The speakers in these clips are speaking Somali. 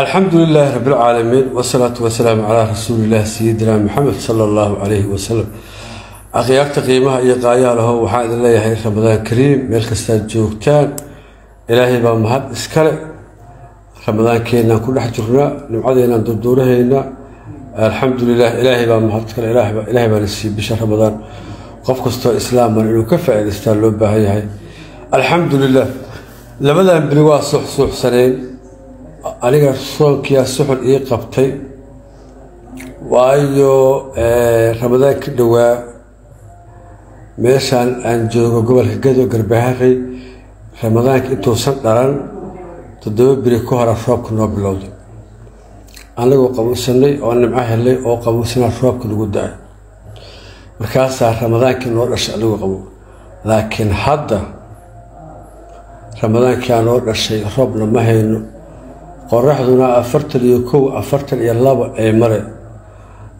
alxamdu lilaahi rabi lcaalamiin wasalaatu wasalaamu calaa rasuulillahi sayidina maxamed sala allahu calayhi wasalam akhyaarta qiimaha iyo qaayaha laho waxaan idin leeyahay ramadaan kariim meel kastaad joogtaan ilaahay baa mahad iskale ramadaankeenaan ku dhex jirnaa nimcadeenaan durduurahaynaa alxamdu lilah ilaahay baa mahad iskale ilaahay baana siiyey bisha ramadaan. Qof kastoo islaaman inuu ka faa-idaystaa loo baahan yahay. Alxamdu lilah labadan beri waa suuxsuuxsanayn aniga soonkiyaa suxul ii qabtay waayo ramadaan ka dhowaa meeshaan aan joogo gobolka gado garbaharey ramadaanka intuusan dhalan toddoba beri ka hora roobka noo bilowday. Anagoo qabuusanay oo nimco helay oo qabuusanaa roobka lagu da'ay. Markaasaa ramadaankii noo dhashay anagoo qabo. Laakiin hadda ramadaankaa noo dhashay roobna ma hayno qoraxduna afartan iyo kow afartan iyo laba ay mare.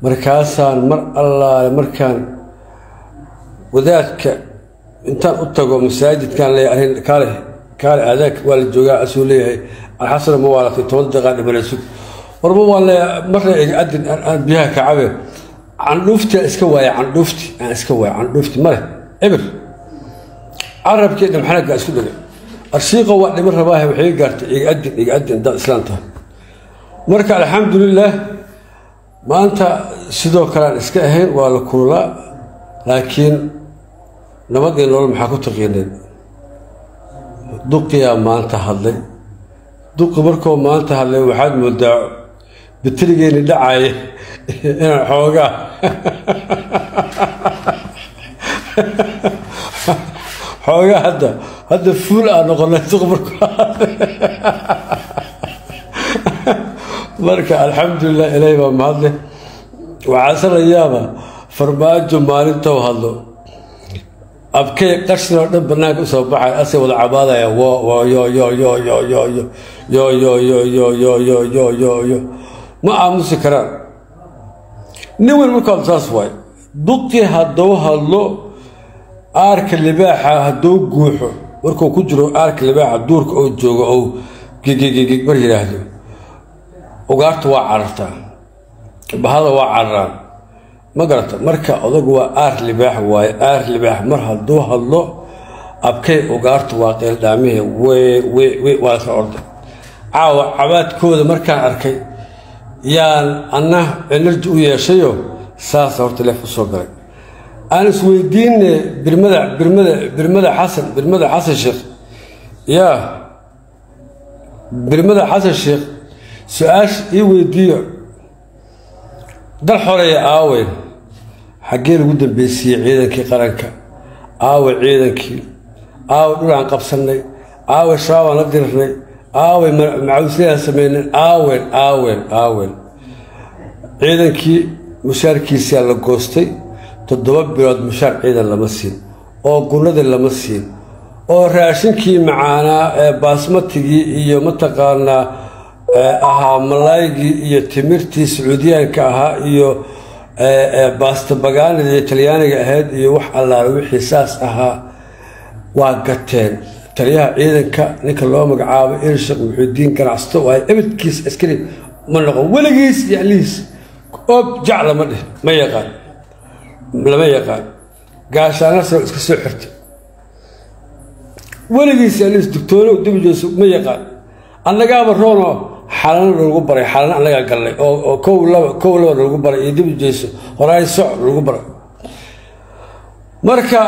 Markaasaan mar allaale markaan wadaadka intaan u tago masaajidkaan leeyahay kaale kaale aadaanka waa la joogaa asuu leeyahay alxasana ma waalatay toban daqiiqaa dhimanayso warma waan leeyahay marna adin aan biyaha ka cabe. Candhuufti iska waaya candhuufti aan iska waaya candhuufti male cibir carabkii dhamxanaga isku dhigay arshiiqa waa dhiman rabaahe waxay gaartay iga adin iga adin haddaad islaam tahay. Marka alxamdulilaah maanta sidoo kale aan iska ahayn waa la kululaa laakiin nabadii nolol maxaa ku taqiineen duqiyaa maanta hadlay. Duqi markuu maanta hadlay waxaad moodaa bitirigeeni dhacaya inaan xoogaa. Xoogaa hadda hadda fuul aa noqonay marka alxamdulilah ilaahay baa mahadleh waxaase la yaaba farmaajo maalintou hadlo abkey qashinoo dhan banaanka u soo baxay ase wada cabaadaya yo ma aamusi karaan nin weyn markaa saas waay duqi haddou hadlo aarka libaaxa haddou guuxo markuu ku jiro aarka libaaxa duurka oo joogo ou gigigigig mar yidhaahdo. Ugaarta waa carartaa bahada waa cararaan. Ma garata marka odagu waa aar libaax waaye aar libaax mar hadduu hadlo abkay ugaartu waa qeeldhaamihe we waa ka orday. Caawa cabaadkooda markaan arkay yaan anna enerji u yeeshayo saasa horta leef u soo galay aan isweydiine birmada birmada birmada xasan birmada xasan sheekh yaa birmada xasan sheekh su'aasha ii weydiiyo. Dal xoreeya aaweyn xaggee lagu dambeysiyey ciidankii qaranka aawe ciidankii aawe dhulaan qabsannay aawe shabaabaan la dirnay aawe macawislayaan sameynay aawen aawen aawen. Ciidankii mushaarkiisaa la goostay toddoba bilood mushaar ciidan lama siin oo gunnadii lama siin oo raashinkii macaanaa ee baasmatigii iyo mataqaanaa ahaa malaygii iyo timirtii sacuudiyaanka ahaa iyo baastabagaanida iyo talyaaniga ahayd iyo wax allaale wixii saas ahaa waa gateen. Taliyaha ciidanka ninka loo magacaabo irshaq muxuudiin ganacsato waay ebedkiis askari ma noqon weligiis iyo alihiis oob jac lama dheh ma yaqaan lama yaqaan. Gaashaanasoo iska soo xirtay weligiis alihiis dugtoono dibijooso ma yaqaan. Annagaaba roono xalano lagu baray xalano annagaa gallay oo kow laba kow laba lagu baray iyo dibijeyso horaay soc lagu baray marka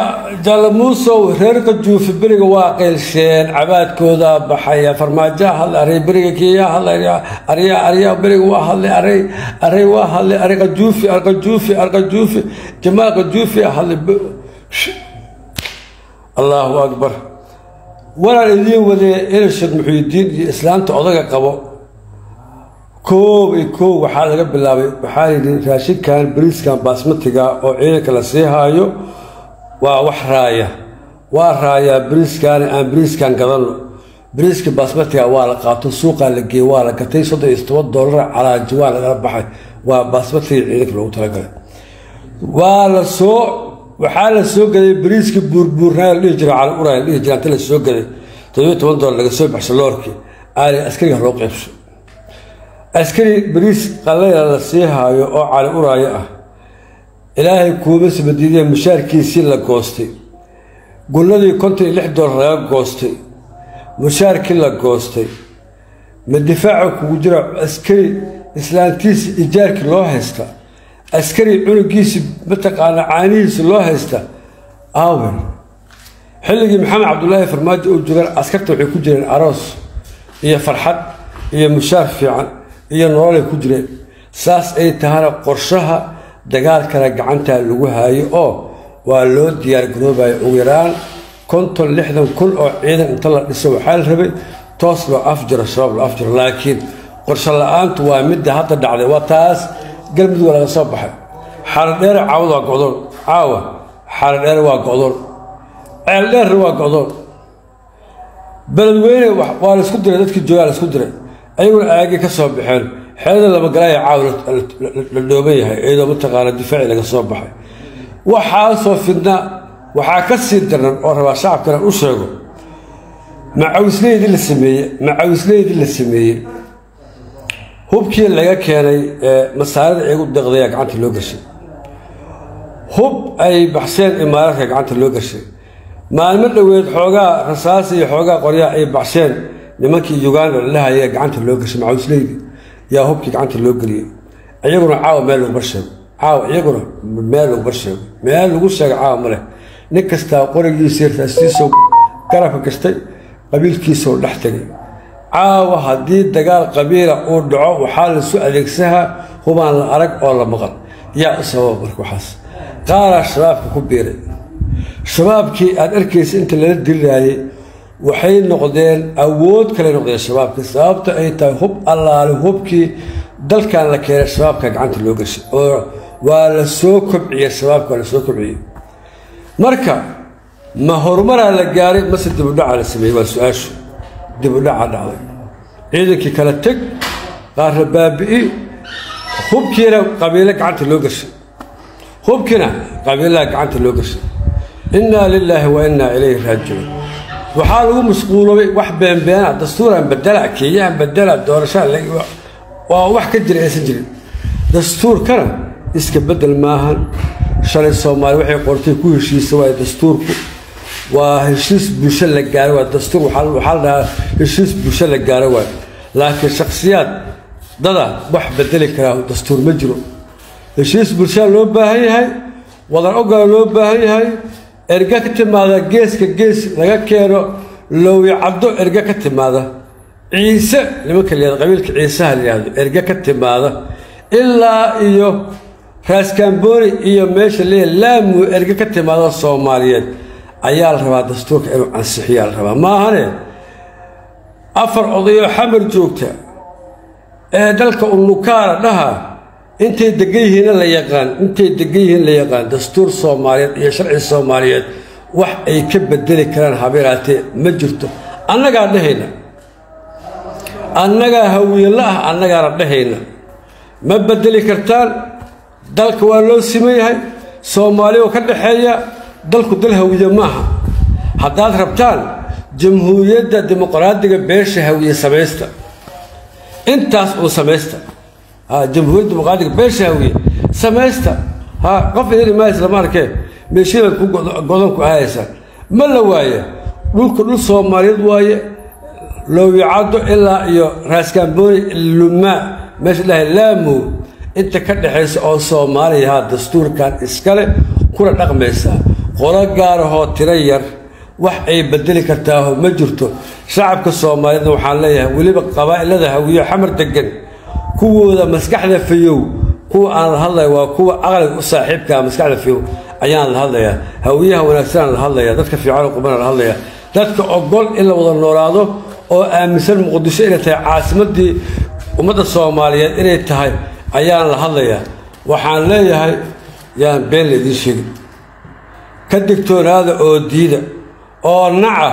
jaalamuusow reerka juufi beriga waa qeylsheen cabaadkooda baxaya farmaajaha hadlay arey beriga kiyaa hadlay aryaa aryaa beriga waa hadlay arey arey waa hadlay arey qajuufi arqajuufi arqajuufi jamaal qajuufi hadlay allaahu akbar. Walaan idiin wadee elishad muxuudiin iyo islaamta odaga qabo. Koob iyo koob waxaa laga bilaabay waxaa yidhi raashinkan bariiskan baasmatiga oo ciidanka la sii haayo waa wax raaya. Waa raayaa bariiskaani aan bariiskan gadano bariiska baasmatiga waa la qaato suuqaa la geeyey waa la gatay soddon iyo toban doolar calaaji waa lagala baxay. Waa baasmatiga ciidanka loogu talagalay. Waa la soo waxaa la soo gaday bariiska buurbuurnaa la dhihi jira cali ura la dhihi jira inta la soo gaday todobiyo toban doolar laga soo baxsho loorkii. Aali askariga loo qeybso askari bariis qallayla la sii haayo oo cali uraayo ah ilaahay kuuma sabadiidee mushaarkiisii la goostay. Gulladii konton iyo lix doolar laga goostay. Mushaarkii la goostay. Ma difaaca kugu jira askari islaantiisa ijaarkii loo haysta? Askari cunugiisi mataqaana caanihiisa loo haysta? Aawen. Xilligii maxamed cabdulaahi farmaajo uu jogaan askarta waxay ku jireen aroos iyo farxad iyo mushaar fiican iyo nololay ku jireen. Saas ay tahana qorshaha dagaalkana gacantaa lagu haayo oo waa loo diyaargaroobayo ugu yaraan konton lixdan kun oo ciidan inta la dhiso waxaa la rabay toos loo afjiro shabaab loo afjiro laakiin qorsho la'aantu waa midda hadda dhacday waa taas galmudug laga soo baxay. Xaaladheere caawad waa go'doon caawa xaaladheere waa go'doon ceeldheerna waa go'doon. Beledweyne waa la isku diray dadkii joogaa la isku diray ayaguna aagii ka soo baxeen xeelada labagalaaya caawa la dhooban yahay iyadoo mataqaana difaaci laga soo baxay. Waxaasoo fidna waxaa ka sii daran oo rabaa shacabkana u sheego macawisleydii la sameeye macawisleydii la sameeyey. Hubkii laga keenay masaarada igu deqdaya gacanta loo gashay. Hub ay baxsheen imaaraadka gacanta loo gashay. Maalmo dhoweed xoogaa rasaas iyo xoogaa qoryaa ay baxsheen nimankii uganda lahaya gacanta loo gashay macawisleydii yaa hubkii gacanta loo geliyey iyaguna caawa meel laguma sheego caawa iyaguna meel laguma sheego meel lagu sheega caawa ma leh. Nin kastaa qorigiisii raasiisow garabka gastay qabiilkiisoo dhex tegay. Caawa haddii dagaal qabiila uu dhaco waxaa laisu adeegsahaa hubaan la arag oo la maqal. Yaa u sababa marka waxaas. Qaaraa shabaabka ku biiray. Shabaabkii aad arkaysa inta lala dililaayay waxay noqdeen awood kale noqdeen shabaabkii sababta ay tahay hub allaale hubkii dalkan la keenay shabaabka gacanta loo gashay oo waa la soo kobciyey shabaabka waa la soo kobciyey marka ma horumaraa la gaaray mase dibudhaca la sameeyey waa su'aashu. Dibudhaca dhacday. Ciidankii kala teg qaarna baabi'i hubkiina qabiilo gacanta loo gashay. Hubkiina qabiilaha gacanta loo gashay. Innaa lilaahi wa innaa ilayhi raajicuun waxaa lagu mashquulobay wax beenbeena dastuuran bedela keeyaan bedela doorashaa waa wax ka jira aysan jirin dastuurkana iska bedel maahan shalay soomaali waxay qortay ku heshiisa waay dastuurku. Waa heshiis bulsho la gaaro waa dastuur waxaa la dhahaa heshiis bulsho la gaaro waay laakiin shakhsiyaad dada wax bedeli karaa dastuur ma jiro. Heshiis bulshaa loo baahan yahay wadan ogola loo baahan yahay erga ka timaada geeska gees laga keeno loowi caddo erga ka timaada. Ciise nimanka layihahdo qabiilka ciisaha layihahdo erga ka timaada. Ilaa iyo raaskambooni iyo meesha leeyahay laamu erga ka timaada soomaaliyeed. Ayaa la rabaa dastuurka inuu ansixiyaa la rabaa. Maahane afar odayoo xamar joogta ee dalka unukaara dhaha intay degan yihiinna la yaqaan intay degan yihiin la yaqaan dastuur soomaaliyeed iyo sharci soomaaliyeed wax ay ka bedeli karaan habeeraatee ma jirto. Annagaa dhahayna. Annagaa hawiyenla ah annagaana dhahayna. Ma bedeli kartaan dalka waa loo siman yahay soomaaliya oo ka dhaxeeya dalku dal hawiye maaha haddaad rabtaan jamhuuriyadda dimuqraadiga beesha hawiye samaysta. Intaas uu samaysta jamhuuriyadda dimuqraadiga beesha hawiye samaysta ha qof idin imaaysa lama arkee meeshiibaad ku godan ku ahaysaan ma la waaye? Dhulka dhul soomaaliyeed waaye loowicaddo ilaa iyo raaskambooni lumaa. Meesha dhahay laamow inta ka dhexaysa oo soomaaliyaha dastuurkan iskale kuna dhaqmaysaa qolo gaarahoo tiro yar wax ay bedeli kartaaho ma jirto. Shacabka soomaaliyeedna waxaan leeyahay weliba qabaa'ilada hawiyo xamar degan kuwooda maskaxda fayow kuwa aan la hadlaya waa kuwa aqliga u saaxiibkaa maskaxda fayow ayaan la hadlayaa. Hawiyaha wanaagsanaan la hadlaya dadka fiican qubana la hadlaya dadka ogol in la wada noolaado oo aaminsan muqdisho inay tahay caasimadii ummadda soomaaliyeed inay tahay ayaan la hadlayaa. Waxaan leeyahay yaan been laydiin sheegin ka digtoonaada oo diida oo naca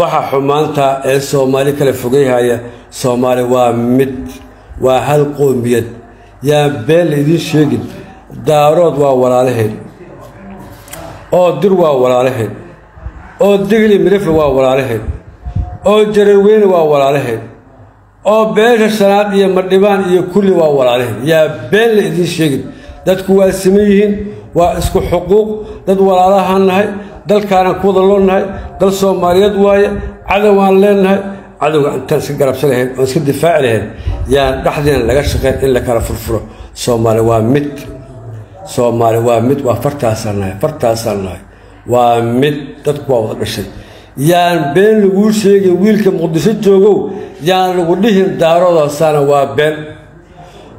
waxa xumaantaa ee soomaali kala fogeyhaya soomaali waa mid waa hal qoomiyad yaan been laydiin sheegin daarood waa walaalaheen oo dir waa walaalaheen oo digli midhafe waa walaalaheen oo jararweyne waa walaalaheen oo beesha shanaad iyo madhibaan iyo kulli waa walaalehen yaa been la idiin sheegin. Dadku waa siman yihiin waa isku xuquuq. Dad walaalahaan nahay dalkaanaan ku wada loonahay dal soomaaliyeed waaye cadow aan leenahay cadowga intaan iska garabsan lahayn oon iska difaaci lahayn yaan dhexdeena laga shaqeyn in la kala furfuro. Soomaali waa mid soomaali waa mid waa fartaasaan nahay fartaasaan nahay. Waa mid dadku waa wada dhashay. Yaan been laguu sheegin wiilka muqdisho joogow yaan lagu dhihin daaroodaasana waa been.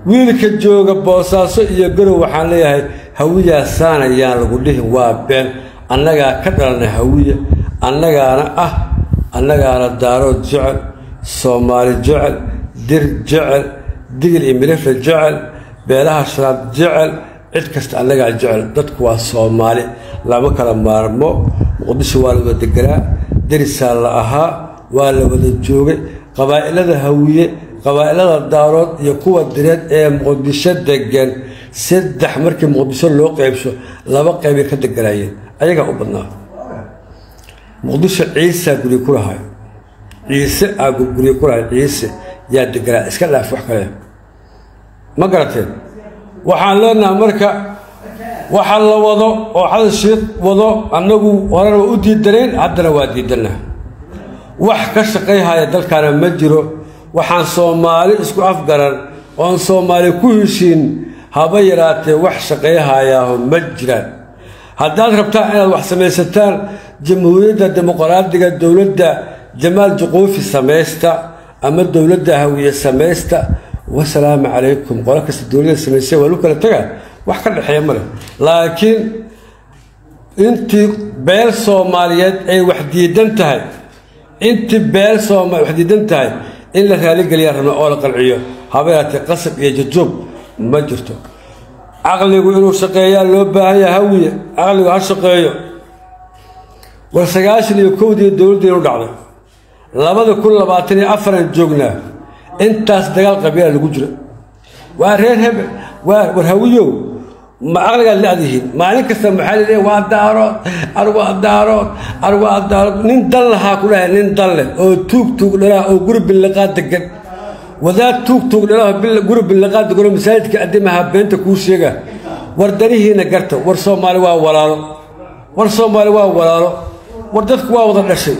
Wiilka jooga boosaaso iyo garow waxaan leeyahay hawiyaasaana yaan lagu dhihin waa been. Annagaa ka dhalanay hawiya annagaana ah annagaana daarood jecel soomaali jecel dir jecel digil iyo midhafle jecel beelaha shanaad jecel cid kasta annagaa jecel. Dadku waa soomaali. Lama kala maarmo. Muqdisho waa la wada deganaa derisaa la ahaa waa la wada joogay. Qabaa'ilada hawiye qabaa'ilada daarood iyo kuwa direed ee muqdisho degan saddex markii muqdisho loo qeybsho laba qeybay ka deganaayeen ayagaa u badnaa muqdisho ciisaa gurye ku lahay. Ciise aa gurye ku lahay ciise yaa deganaa iska dhaaf wax kale. Ma garateen? Waxaan leenaha marka waxa la wado oo xadan shiikh wado annagu horena waa u diidaneen haddana waa diidanaa. Wax ka shaqayhaya dalkaana ma jiro. Waxaan soomaali isku afgaran oon soomaali ku heshiin haba yaraatee wax shaqayhayaaho ma jiraan haddaad rabtaan inaad wax samaysataan jamhuuriyadda dimuqraadiga dowladda jamaal juquufi samaysta ama dowladda hawiye samaysta wasalaamu calaykum. Qolo kasta dowladda samaysay waa lu kala tagaa? Wax ka dhexeeya ma leh. Laakiin intii beel soomaaliyeed ay wax diidan tahay intii beel sooma wax diidan tahay in la raaligeliyaa rabna oo la qanciyo haba yaraatee qasab iyo jajuub ma jirto caqligu inuu shaqeeyaa loo baahan yaha hawiye caqligu ha shaqeeyo. War sagaashan iyo kowdii dowladdeenu dhacday. Labada kun labaatan iyo afaran joognaa intaas dagaal qabiila lagu jiro. Waa reer hebel waa war hawiyow ma caqligaad la-dihiin maalin kasta maxaa laleeya waa daarood ar waa daarood ar waa daarood nin dan lahaa ku dhahay nin dan leh oo tuug tuug dhalaa oo guri billiqaa degan wadaad tuug tuug dhalaa guri billiqaa degan oo masaajidka adimaha beenta kuu sheega. War danihiina garta war soomaali waa walaalo. War soomaali waa walaalo. War dadku waa wada dhashay.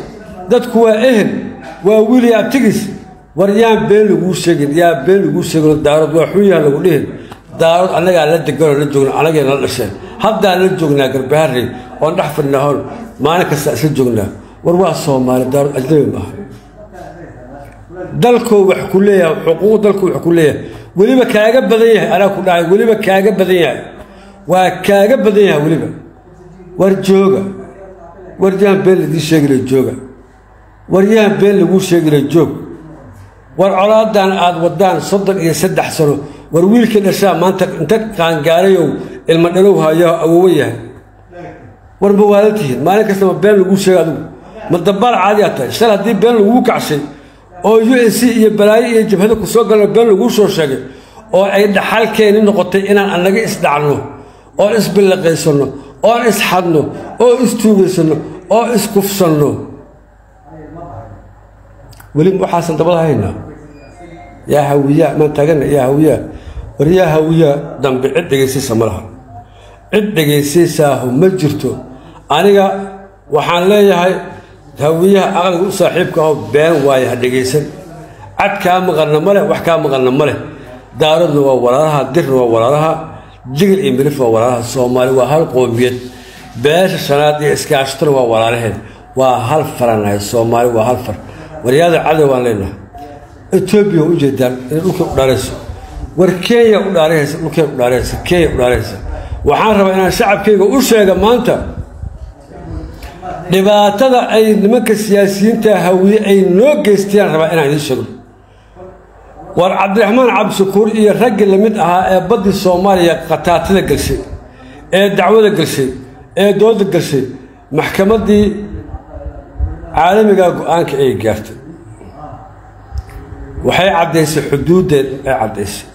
Dadku waa ehel waa wiili abtigis war yaan been laguu sheegin yaa been laguu sheegin daarood waa xunyaha lagu dhihin. Daarood annagaa la deganoo la joogna annagayna la dhasheen haddaan la joognaa garbaharey oon dhex fadhina howl maalin kasta isla joognaa. War waa soomaali daarood ajnabi maaha dalkoo wax ku leeyahay xuquuq dalkuu wax ku leeyahay. Weliba kaaga badan yahay anaa ku dhahay weliba kaaga badan yahay. Waa kaaga badan yahay weliba. War jooga. War yaan been lagii sheegila jooga. War yaan been laguu sheegila joog. War colaadan aada wadaan soddon iyo saddex sano war wiilkii dhashaa maanta inta qaangaarayow ilma dhalow hayo awowo yahay. War ma maalin kasta ma been laguu sheega adigu ma dabaal caadiyaa tahay. Shal haddii been laguu kacshay oo u c iyo balaayo iyo jabhada ku soo galno been laguu soo sheegay oo ay dhaxalkeeni noqotay inaan annaga isdhacno oon isbillaqaysanno oon isxadno oo istuugaysanno oo iskufsanno. Weli waxaasan dabada haynaa yaa hawiyaa maan taagana yaa hawiyaa war yaa hawiyaa dambe cid dhegaysaysa ma laha. Cid dhegaysaysaahu ma jirto. Aniga waxaan leeyahay hawiyaha aqliga u saaxiibka aho been waaye ha dhegaysan. Cad kaa maqanna ma leh wax kaa maqanna ma leh. Daaradna waa walaalaha dirna waa walaalaha. Jigil iyo milif waa walaalaha. Soomaali waa hal qoomiyad beesha shanaad iyo iskaashatona waa walaalaheen waa hal faranahay soomaali waa hal far. Waryaada cadow aan leenahay. Etoobiya u jeedaan inay dhulka u dhaarayso war kenya u dhaarahaysa dhulkeen u dhaarahaysa kenya u dhaarahaysa waxaan rabaa inaan shacabkayga u sheega maanta dhibaatada ay nimanka siyaasiyiinta hawiye ay noo geystayaan rabaa inaan idiin sheegno war cabdiraxmaan cabdishakuur iyo raggii la mid ahaa ee baddii soomaaliya khataatada gelshay ee dacwada gelshay ee dooda gelshay maxkamaddii caalamigaa go'aanka ay gaartay. Waxay caddaysay xuduuddeed ay caddaysay